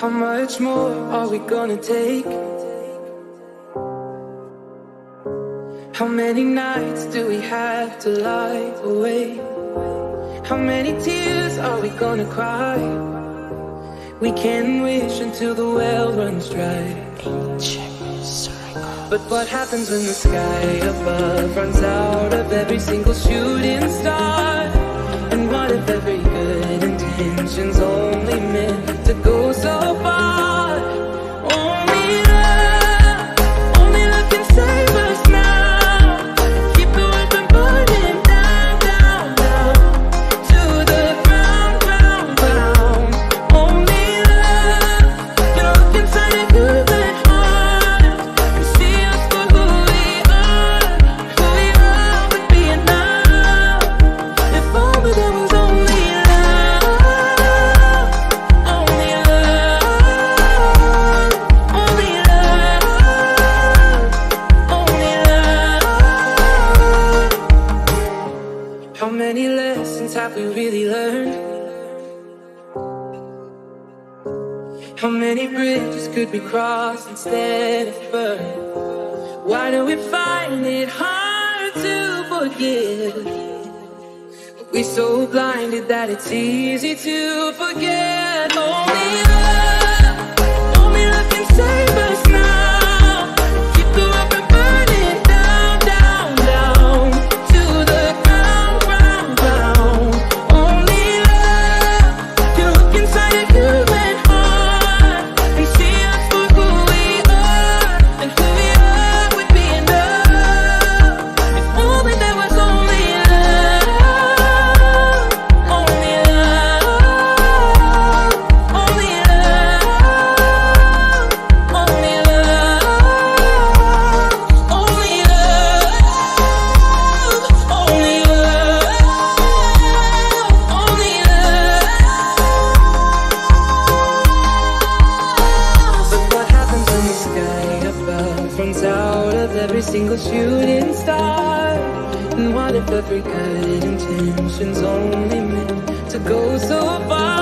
How much more are we gonna take? How many nights do we have to lie awake? How many tears are we gonna cry? We can wish until the well runs dry. But what happens when the sky above runs out of every single shooting only meant to go so far? Only love, have we really learned? How many bridges could we cross instead of burn? Why do we find it hard to forgive? We're so blinded that it's easy to forget. Only love, only love can save us out of every single shooting star. And what if every good intention's only meant to go so far?